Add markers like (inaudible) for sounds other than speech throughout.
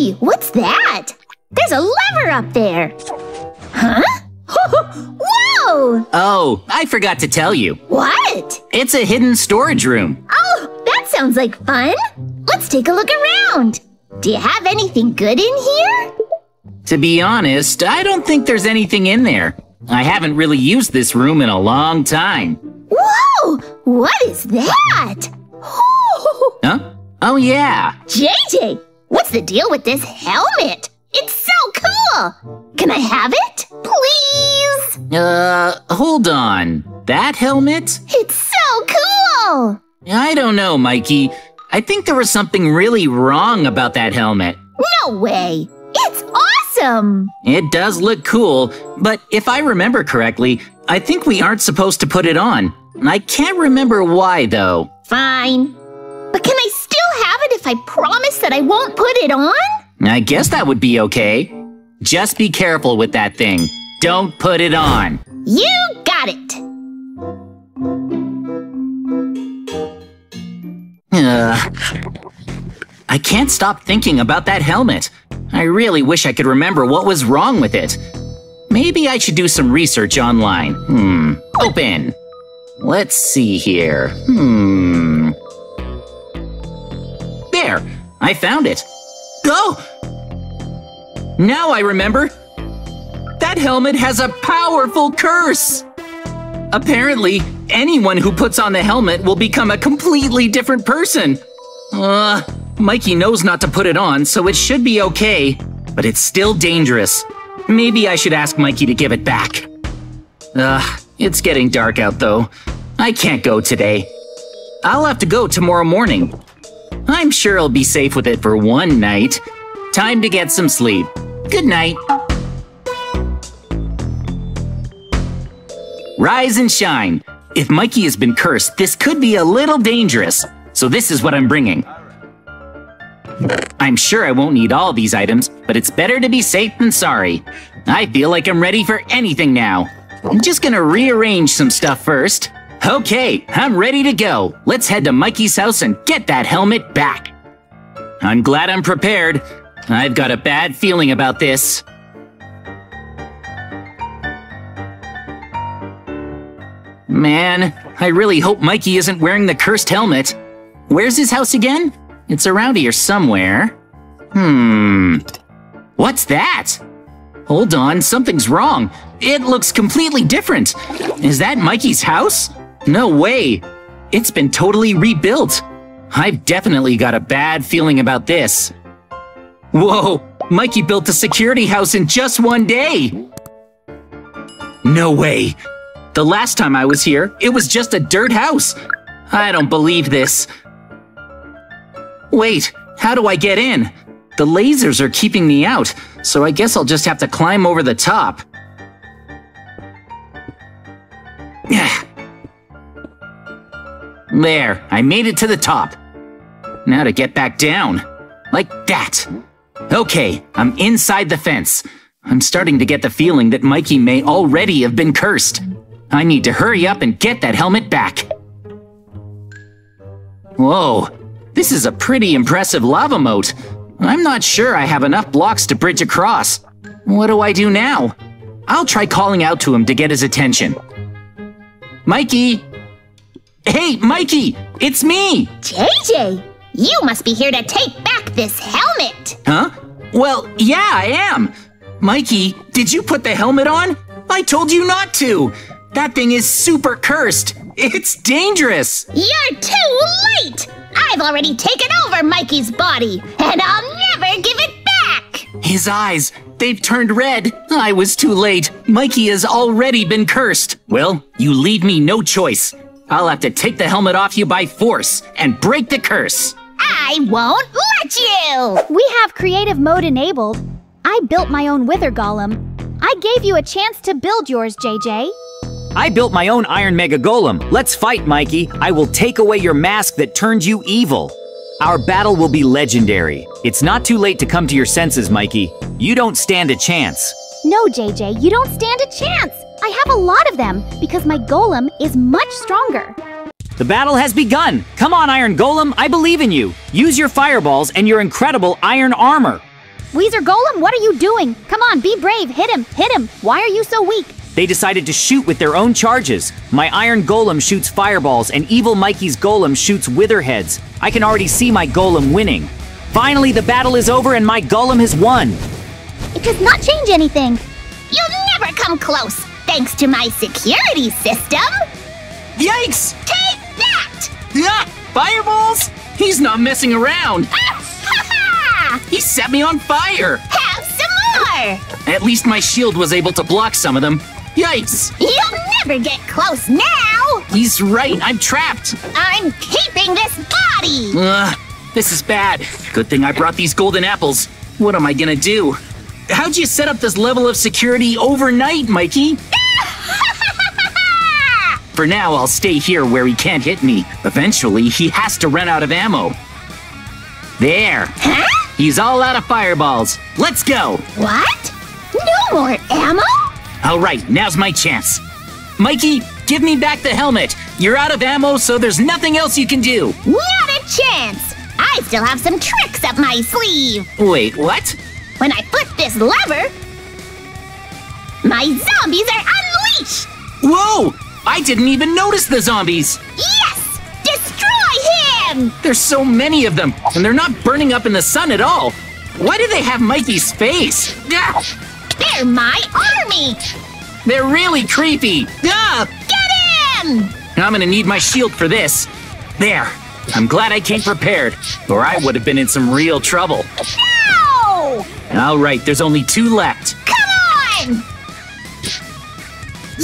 Hey, what's that? There's a lever up there. Huh? (laughs) Whoa! Oh, I forgot to tell you. What? It's a hidden storage room. Oh, that sounds like fun. Let's take a look around. Do you have anything good in here? To be honest, I don't think there's anything in there. I haven't really used this room in a long time. Whoa! What is that? (laughs) Huh? Oh, yeah. JJ, what's the deal with this helmet? It's so cool! Can I have it? Please? Uh, hold on. That helmet? It's so cool! I don't know, Mikey. I think there was something really wrong about that helmet. No way! It's awesome! It does look cool, but if I remember correctly, I think we aren't supposed to put it on. I can't remember why, though. Fine. If I promise that I won't put it on? I guess that would be okay. Just be careful with that thing. Don't put it on. You got it! Uh, I can't stop thinking about that helmet. I really wish I could remember what was wrong with it. Maybe I should do some research online. Hmm. Open. Let's see here. Hmm. I found it. Go! Now I remember. That helmet has a powerful curse. Apparently, anyone who puts on the helmet will become a completely different person. Uh, Mikey knows not to put it on, so it should be okay. But it's still dangerous. Maybe I should ask Mikey to give it back. Ugh, it's getting dark out though. I can't go today. I'll have to go tomorrow morning. I'm sure I'll be safe with it for one night. Time to get some sleep. Good night. Rise and shine. If Mikey has been cursed, this could be a little dangerous. So this is what I'm bringing. I'm sure I won't need all these items, but it's better to be safe than sorry. I feel like I'm ready for anything now. I'm just gonna rearrange some stuff first. Okay, I'm ready to go. Let's head to Mikey's house and get that helmet back. I'm glad I'm prepared. I've got a bad feeling about this. Man, I really hope Mikey isn't wearing the cursed helmet. Where's his house again? It's around here somewhere. Hmm. What's that? Hold on, something's wrong. It looks completely different. Is that Mikey's house? No way. It's been totally rebuilt. I've definitely got a bad feeling about this. Whoa, Mikey built a security house in just one day. No way. The last time I was here, it was just a dirt house. I don't believe this. Wait, how do I get in? The lasers are keeping me out, so I guess I'll just have to climb over the top. There, I made it to the top. Now to get back down. Like that. Okay, I'm inside the fence. I'm starting to get the feeling that Mikey may already have been cursed. I need to hurry up and get that helmet back. Whoa, this is a pretty impressive lava moat. I'm not sure I have enough blocks to bridge across. What do I do now? I'll try calling out to him to get his attention. Mikey! Hey, Mikey! It's me! JJ, you must be here to take back this helmet. Huh? Well, yeah, I am. Mikey, did you put the helmet on? I told you not to. That thing is super cursed. It's dangerous. You're too late. I've already taken over Mikey's body, and I'll never give it back. His eyes, they've turned red. I was too late. Mikey has already been cursed. Well, you leave me no choice. I'll have to take the helmet off you by force and break the curse. I won't let you. We have creative mode enabled. I built my own wither golem. I gave you a chance to build yours, JJ. I built my own Iron Mega Golem. Let's fight, Mikey. I will take away your mask that turned you evil. Our battle will be legendary. It's not too late to come to your senses, Mikey. You don't stand a chance. No, JJ, you don't stand a chance. I have a lot of them because my golem is much stronger. The battle has begun. Come on, Iron Golem, I believe in you. Use your fireballs and your incredible iron armor. Wither Golem, what are you doing? Come on, be brave. Hit him, hit him. Why are you so weak? They decided to shoot with their own charges. My Iron Golem shoots fireballs, and Evil Mikey's Golem shoots witherheads. I can already see my Golem winning. Finally, the battle is over and my Golem has won. It does not change anything. You'll never come close, thanks to my security system. Yikes! Take that! Ah, fireballs? He's not messing around. (laughs) He set me on fire. Have some more! At least my shield was able to block some of them. Yikes! You'll never get close now! He's right, I'm trapped. I'm keeping this body! Ugh, this is bad. Good thing I brought these golden apples. What am I gonna do? How'd you set up this level of security overnight, Mikey? For now, I'll stay here where he can't hit me. Eventually, he has to run out of ammo. There. huh? He's all out of fireballs. Let's go. What? No more ammo? All right, now's my chance. Mikey, give me back the helmet. You're out of ammo, so there's nothing else you can do. Not a chance! I still have some tricks up my sleeve! Wait, what? When I flip this lever, my zombies are unleashed! Whoa! I didn't even notice the zombies. Yes! Destroy him! There's so many of them, and they're not burning up in the sun at all. Why do they have Mikey's face? (laughs) They're my army! they're really creepy. Get him! I'm gonna need my shield for this. There. I'm glad I came prepared, or I would have been in some real trouble. No! All right, there's only two left. Come on!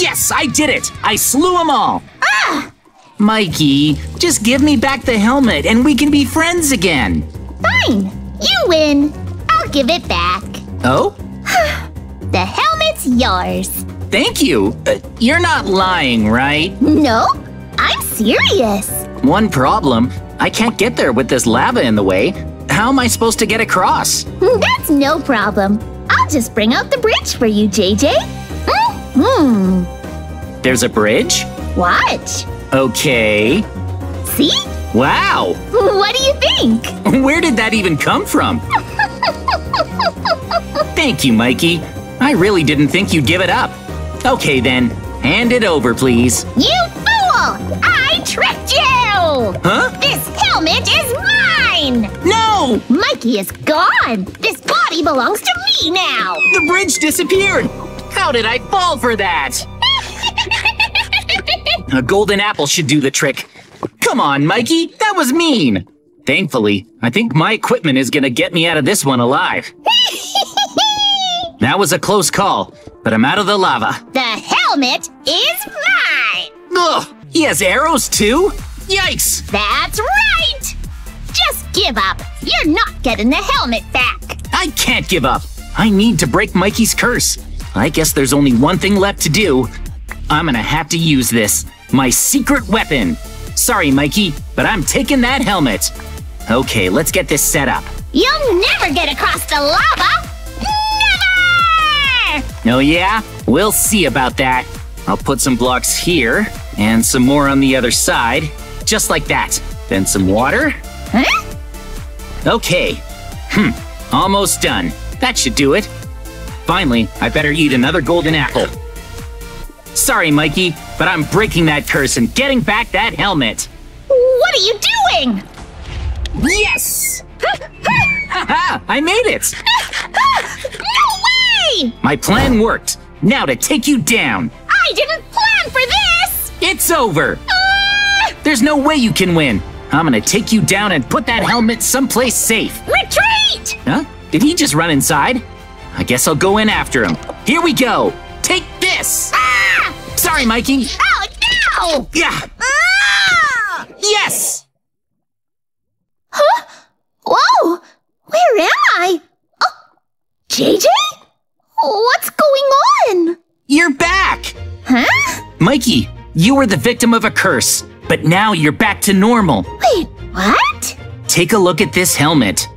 Yes, I did it! I slew them all! Ah! Mikey, just give me back the helmet and we can be friends again. Fine, you win. I'll give it back. Oh? (sighs) The helmet's yours. Thank you. Uh, you're not lying, right? No, I'm serious. One problem I can't get there with this lava in the way. How am I supposed to get across? (laughs) That's no problem. I'll just bring out the bridge for you, JJ. Hmm. There's a bridge? Watch. Okay. See? Wow! What do you think? (laughs) Where did that even come from? (laughs) Thank you, Mikey. I really didn't think you'd give it up. Okay then, hand it over, please. You fool! I tricked you! Huh? This helmet is mine! No! Mikey is gone! This body belongs to me now! The bridge disappeared! How did I fall for that? A golden apple should do the trick. Come on, Mikey, that was mean. Thankfully, I think my equipment is gonna get me out of this one alive. That was a close call, but I'm out of the lava. the helmet is mine! Ugh, he has arrows too? Yikes! That's right! Just give up. You're not getting the helmet back. I can't give up. I need to break Mikey's curse. I guess there's only one thing left to do. I'm gonna have to use this. My secret weapon. Sorry, Mikey, but I'm taking that helmet. Okay, let's get this set up. You'll never get across the lava! Never! Oh yeah? We'll see about that. I'll put some blocks here, and some more on the other side. Just like that. Then some water. Huh? Okay. Hmm, almost done. That should do it. Finally, I better eat another golden apple. Sorry, Mikey, but I'm breaking that curse and getting back that helmet. What are you doing? Yes! Haha, (laughs) I made it! no way! My plan worked. Now to take you down. I didn't plan for this! It's over. There's no way you can win. I'm gonna take you down and put that helmet someplace safe. Retreat! Huh? Did he just run inside? I guess I'll go in after him. Here we go. Take this. Ah! Sorry, Mikey. Oh, no! Yeah. Ah! Yes. Huh? Whoa! Where am I? Oh, JJ? What's going on? You're back. Huh? Mikey, you were the victim of a curse, but now you're back to normal. Wait, what? Take a look at this helmet.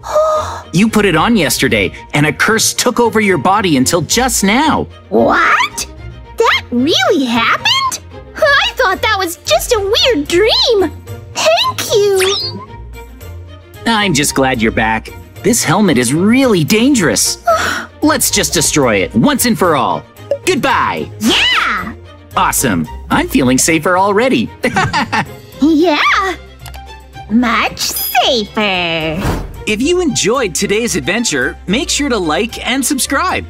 You put it on yesterday, and a curse took over your body until just now. What? That really happened? I thought that was just a weird dream. Thank you. I'm just glad you're back. This helmet is really dangerous. (gasps) Let's just destroy it once and for all. Goodbye. Yeah. Awesome. I'm feeling safer already. (laughs) yeah. Much safer. If you enjoyed today's adventure, make sure to like and subscribe.